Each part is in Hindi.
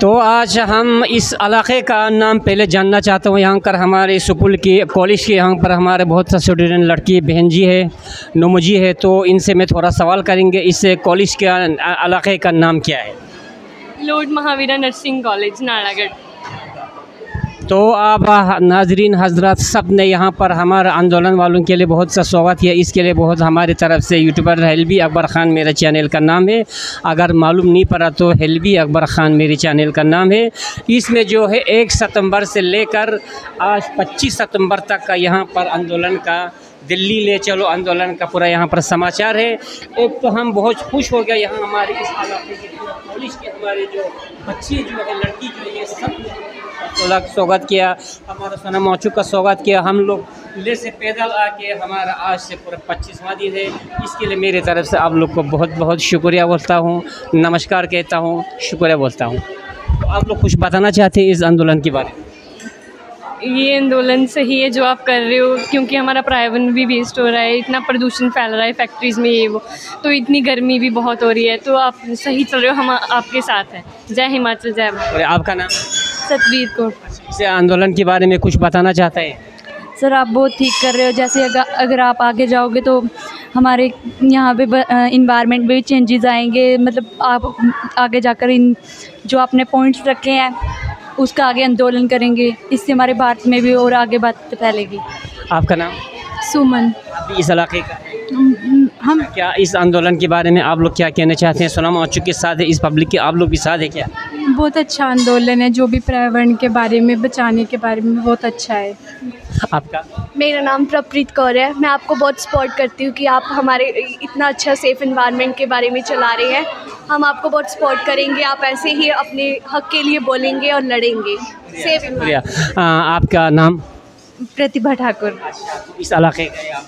तो आज हम इस इलाके का नाम पहले जानना चाहता हूँ। यहाँ पर हमारे स्कूल की, कॉलेज के, यहाँ पर हमारे बहुत सा स्टूडेंट लड़की, बहन जी है नोमोजी है तो इनसे मैं थोड़ा सवाल करेंगे, इस कॉलेज का इलाके का नाम क्या है? Lord Mahavira nursing college, Nalagarh. तो आप नाजरीन हज़रत सबने यहाँ पर हमारे आंदोलन वालों के लिए बहुत सा स्वागत किया। इसके लिए बहुत हमारी तरफ़ से यूट्यूबर हेल्बी अकबर ख़ान मेरे चैनल का नाम है। अगर मालूम नहीं पड़ा तो हेल्बी अकबर ख़ान मेरे चैनल का नाम है। इसमें जो है, एक सितंबर से लेकर आज 25 सितंबर तक का यहाँ पर आंदोलन का दिल्ली ले चलो, आंदोलन का पूरा यहाँ पर समाचार है। एक तो हम बहुत खुश हो गए। यहाँ हमारे इस इलाके के पुलिस के हमारे जो बच्चे जो है, लड़की जो है ये स्वागत किया हमारा सोना मौचू का स्वागत किया। हम लोग ले से पैदल आके हमारा आज से पूरा पच्चीसवां दिन है। इसके लिए मेरी तरफ़ से आप लोग को बहुत बहुत शुक्रिया बोलता हूँ। नमस्कार कहता हूँ शुक्रिया बोलता हूँ। तो आप लोग कुछ बताना चाहते हैं इस आंदोलन के बारे में? ये आंदोलन सही है जो आप कर रहे हो क्योंकि हमारा पर्यावरण भी वेस्ट हो रहा है इतना प्रदूषण फैल रहा है फैक्ट्रीज़ में ये वो तो इतनी गर्मी भी बहुत हो रही है तो आप सही चल रहे हो हम आपके साथ हैं। जय हिमाचल जय आपका नाम? सतवीर को। इस आंदोलन के बारे में कुछ बताना चाहते हैं? सर आप बहुत ठीक कर रहे हो। जैसे अगर अगर आप आगे जाओगे तो हमारे यहाँ पे इन्वायरमेंट में भी चेंजेस आएँगे। मतलब आप आगे जाकर इन जो आपने पॉइंट्स रखे हैं उसका आगे आंदोलन करेंगे। इससे हमारे भारत में भी और आगे बात फैलेगी। आपका नाम? सुमन। आप इस इलाके का हम हम क्या इस आंदोलन के बारे में आप लोग क्या कहना चाहते हैं? सोना मौचू के साथ है इस पब्लिक के आप लोग भी साथ है क्या? बहुत अच्छा आंदोलन है जो भी पर्यावरण के बारे में बचाने के बारे में बहुत अच्छा है। आपका? मेरा नाम प्रप्रीत कौर है। मैं आपको बहुत सपोर्ट करती हूँ कि आप हमारे इतना अच्छा सेफ़ इन्वायरमेंट के बारे में चला रहे हैं। हम आपको बहुत सपोर्ट करेंगे आप ऐसे ही अपने हक के लिए बोलेंगे और लड़ेंगे। सेफ़ आपका नाम? प्रतिभा ठाकुर। इस इलाके का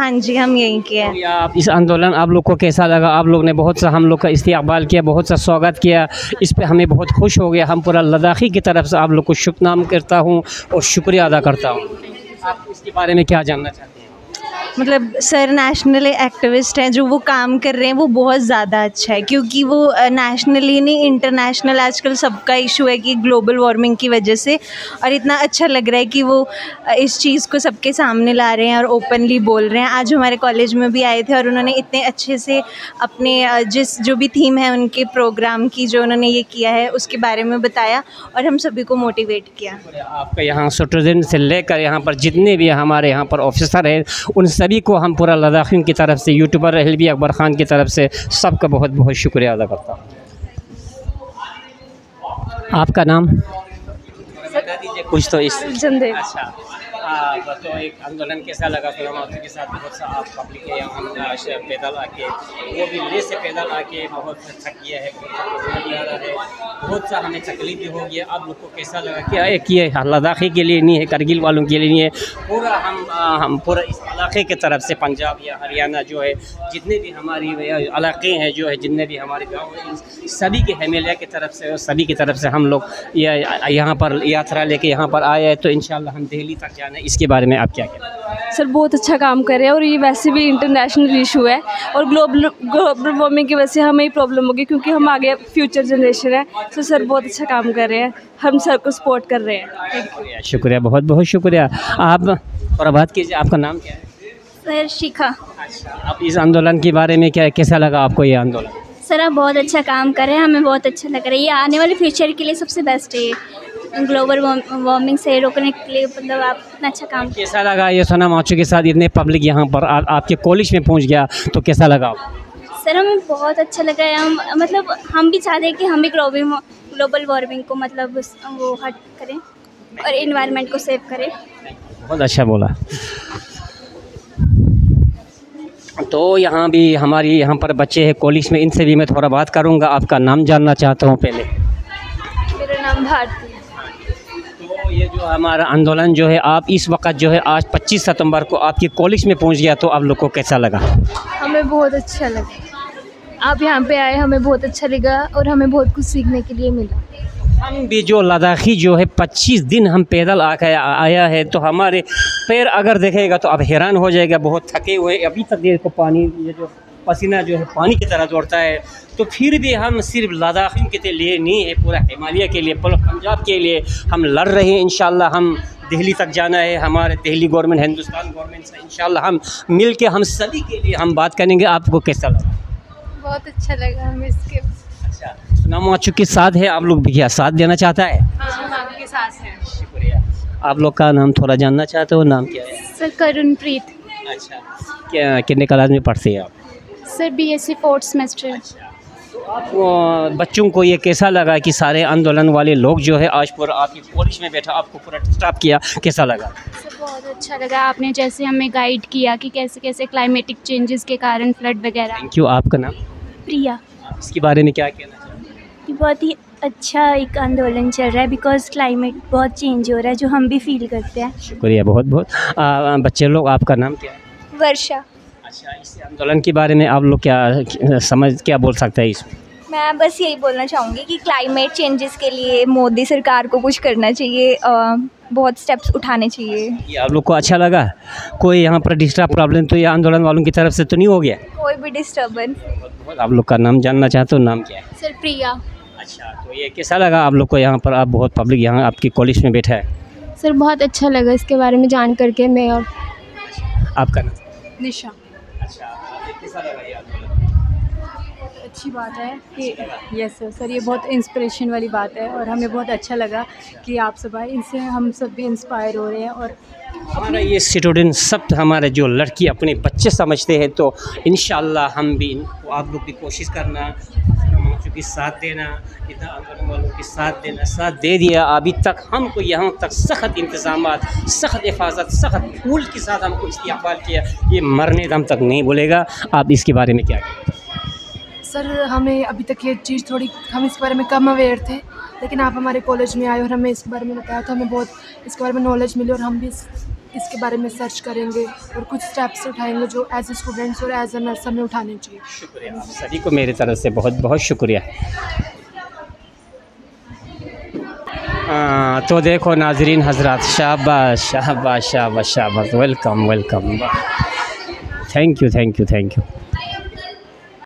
है जी, हम यहीं के हैं। तो आप इस आंदोलन आप लोग को कैसा लगा? आप लोग ने बहुत सा हम लोग का इस्तेबाल किया, बहुत सा स्वागत किया। इस पे हमें बहुत खुश हो गया। हम पूरा लद्दाखी की तरफ़ से आप लोग को शुभ करता हूँ और शुक्रिया अदा करता हूँ। आप इसके बारे में क्या जानना चाहते हैं? मतलब सर नेशनल एक्टिविस्ट हैं, जो वो काम कर रहे हैं, वो बहुत ज़्यादा अच्छा है, क्योंकि वो नेशनली नहीं इंटरनेशनल आजकल सबका इशू है कि ग्लोबल वार्मिंग की वजह से, और इतना अच्छा लग रहा है कि वो इस चीज़ को सबके सामने ला रहे हैं और ओपनली बोल रहे हैं। आज हमारे कॉलेज में भी आए थे और उन्होंने इतने अच्छे से अपने जिस जो भी थीम है उनके प्रोग्राम की, जो उन्होंने ये किया है, उसके बारे में बताया और हम सभी को मोटिवेट किया। आपका यहाँ स्टूडेंट से लेकर यहाँ पर जितने भी हमारे यहाँ पर ऑफिसर हैं, उन सभी को हम पूरा लद्दाखियों की तरफ़ से यूट्यूबर एलबी अकबर ख़ान की तरफ़ से सबका बहुत बहुत शुक्रिया अदा करता हूँ। आपका नाम? बता दीजिए कुछ तो इस अच्छा। आ, तो एक आंदोलन कैसा लगा फिर के साथ? बहुत सा आप पब्लिक के यहाँ पैदल आके वो भी ले से पैदल आके बहुत अच्छा है बहुत अच्छा है। बहुत सा हमें तकलीफ़ भी हो गया। आप लोग को कैसा लगा क्या एक ये लद्दाखी के लिए नहीं है, करगिल वालों के लिए नहीं है। पूरा हम हम पूरा इस इलाके के तरफ़ से, पंजाब या हरियाणा जो है, जितने भी हमारी इलाके हैं जो है, जितने भी हमारे गाँव हैं सभी के एम की तरफ़ से और सभी की तरफ़ से हम लोग यहाँ पर यात्रा लेके यहाँ पर आए हैं। तो इन हम दिल्ली तक जाना इसके बारे में आप क्या कहते हैं सर, बहुत अच्छा काम कर रहे हैं और ये वैसे भी इंटरनेशनल इशू है और ग्लोबल ग्लोबल वार्मिंग की वजह से हमें प्रॉब्लम होगी क्योंकि हम आगे फ्यूचर जनरेशन है। तो सर बहुत अच्छा काम कर रहे हैं। हम सर को सपोर्ट कर रहे हैं। शुक्रिया शुक्रिया बहुत बहुत शुक्रिया। आप और बात कीजिए आपका नाम क्या है? सर शिखा। आप इस आंदोलन के बारे में क्या कैसा लगा आपको ये आंदोलन? सर आप बहुत अच्छा काम कर रहे हैं हमें बहुत अच्छा लग रहा है। ये आने वाले फ्यूचर के लिए सबसे बेस्ट है। ग्लोबल वार्मिंग से रोकने के लिए मतलब आप इतना अच्छा काम कैसा लगा ये सोना माचू के साथ इतने पब्लिक यहाँ पर आ, आपके कॉलेज में पहुँच गया तो कैसा लगा? आपको? सर हमें बहुत अच्छा लगा है। हम मतलब हम भी चाहते हैं कि हम भी ग्लोबल ग्लोबल वार्मिंग को मतलब वो हट करें और इन्वायरमेंट को सेव करें। बहुत अच्छा बोला। तो यहाँ भी हमारी यहाँ पर बच्चे हैं कॉलेज में इनसे भी मैं थोड़ा बात करूँगा। आपका नाम जानना चाहता हूँ पहले। मेरा नाम भारती तो ये जो हमारा आंदोलन जो है आप इस वक्त जो है आज 25 सितंबर को आपके कॉलेज में पहुँच गया तो आप लोग को कैसा लगा? हमें बहुत अच्छा लगा। आप यहाँ पे आए, हमें बहुत अच्छा लगा और हमें बहुत कुछ सीखने के लिए मिला। हम भी जो लद्दाखी जो है 25 दिन हम पैदल आ गए आया है तो हमारे पैर अगर देखेगा तो अब हैरान हो जाएगा, बहुत थके हुए अभी तक देखो पानी, ये जो पसीना जो है, पानी की तरह दौड़ता है। तो फिर भी हम सिर्फ़ लद्दाखियों के लिए नहीं है, पूरा हिमालय के लिए, पूरा पंजाब के लिए हम लड़ रहे हैं इन हम दिल्ली तक जाना है, हमारे दिल्ली गवर्नमेंट, हिंदुस्तान गवर्नमेंट से इन हम मिल के हम सभी के लिए हम बात करेंगे। आपको कैसा लगा? बहुत अच्छा लगा हमें इसके अच्छा सुनाम चूँकि साथ है आप लोग भी क्या साथ देना चाहता है? आपके साथ हैं। शुक्रिया। आप लोग का नाम थोड़ा जानना चाहते हो नाम क्या है? सर करुण प्रीत अच्छा क्या कितने क्लास में पढ़ते हैं आप? Sir B S C fourth semester आप बच्चों को ये कैसा लगा कि सारे आंदोलन वाले लोग जो है आज पूरा आपके कॉलेज में बैठा आपको पूरा डिस्टर्ब किया कैसा लगा? सर बहुत अच्छा लगा। आपने जैसे हमें गाइड किया कि कैसे कैसे क्लाइमेटिक चेंजेस के कारण फ्लड वगैरह। थैंक यू आपका नाम? प्रिया। इसके बारे में क्या कहना ये बहुत ही अच्छा एक आंदोलन चल रहा है बिकॉज़ क्लाइमेट बहुत चेंज हो रहा है जो हम भी फील करते हैं। शुक्रिया बहुत बहुत। अ, बच्चे लोग आपका नाम क्या है? वर्षा। अच्छा इस आंदोलन के बारे में आप लोग क्या समझ क्या बोल सकते हैं इसमें? मैं बस यही बोलना चाहूँगी कि क्लाइमेट चेंजेस के लिए मोदी सरकार को कुछ करना चाहिए बहुत स्टेप्स उठाने चाहिए। ये आप लोग को अच्छा लगा? कोई यहाँ पर डिस्टर्ब प्रॉब्लम तो ये आंदोलन वालों की तरफ़ से तो नहीं हो गया? कोई भी डिस्टर्बेंस आप लोग का नाम जानना चाहते हो नाम क्या है? सर प्रिया। अच्छा तो ये कैसा लगा आप लोग को यहाँ पर? आप बहुत पब्लिक यहाँ आपके कॉलेज में बैठा है। सर बहुत अच्छा लगा इसके बारे में जान करके मैं और आपका नाम? निशा। अच्छा। अच्छी बात है कि यस सर सर ये बहुत इंस्पिरेशन वाली बात है और हमें बहुत अच्छा लगा कि आप सब आए। इनसे हम सब भी इंस्पायर हो रहे हैं और हमारा ये स्टूडेंट सब हमारे जो लड़की अपने बच्चे समझते हैं तो इन हम भी आप लोग भी कोशिश करना चूँकि साथ देना इतना आंदोलन वालों के साथ देना साथ दे दिया। अभी तक हमको यहाँ तक सख्त इंतज़ाम सख्त हिफाजत सख्त फूल के साथ हमको अखबार किया। ये मरने दम तक नहीं बोलेगा। आप इसके बारे में क्या कहें? सर हमें अभी तक ये चीज़ थोड़ी हम इसके बारे में कम अवेयर थे लेकिन आप हमारे कॉलेज में आए और हमें इसके बारे में बताया तो हमें बहुत इसके बारे में नॉलेज मिली और हम भी इस, इसके बारे में सर्च करेंगे और कुछ स्टेप्स उठाएँगे जो एज ए स्टूडेंट्स और एज ए नर्स हमें उठाने चाहिए। शुक्रिया। सभी को मेरी तरफ़ से बहुत बहुत शुक्रिया। हाँ, तो देखो नाजरीन हजरात शाबाश शाबाश शाबाश शाबाश। Welcome welcome thank you thank you thank you